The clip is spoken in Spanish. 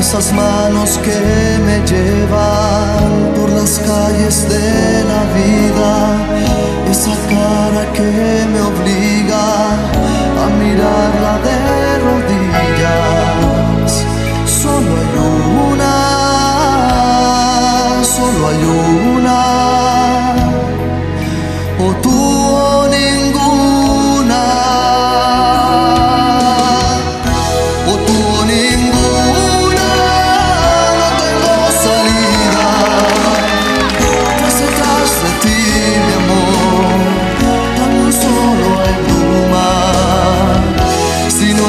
esas manos que me llevan por las calles de la vida, esa cara que me obliga a mirarla de rodillas. Solo hay una, solo hay una,